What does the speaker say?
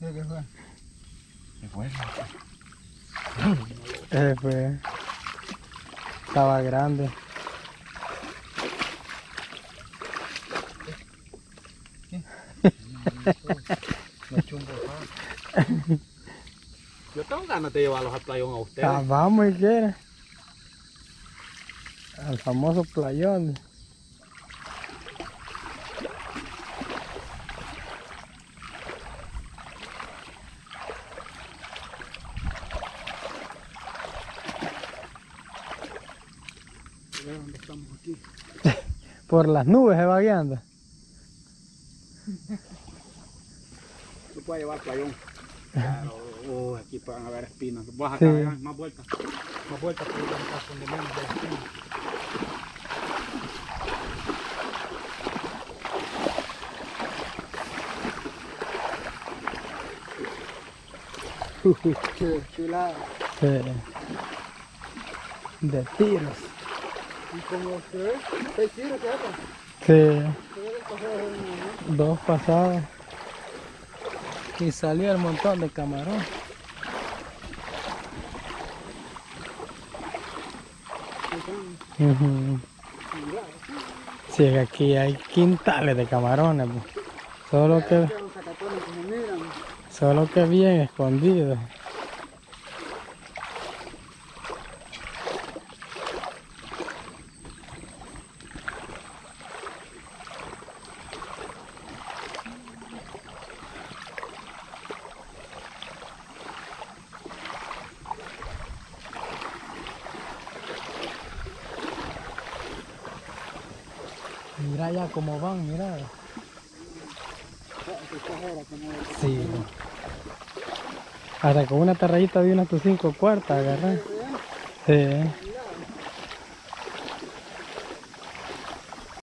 ¿Qué fue eso? Ese fue. Estaba grande. No chumbo, Yo tengo ganas de llevarlos al playón a ustedes. Ah, vamos y quiere. Al famoso playón. Ver dónde estamos aquí. Por las nubes se va guiando. Tú puedes llevar playón. Claro, uh, aquí pueden haber espinas. Vas acá, Sí. vean, más vueltas. Más vueltas por donde menos de espinas. Qué chulada. Sí. De tiros. Y como se ve, seis tiros que. Sí. Dos pasadas. Y salió el montón de camarón. Ujú. Sí, es que aquí hay quintales de camarones. pues. Solo que, solo que bien escondidos. Mira ya cómo van, mira. Sí. Hasta con una tarrayita de unas tus cinco cuartas agarrar. Sí.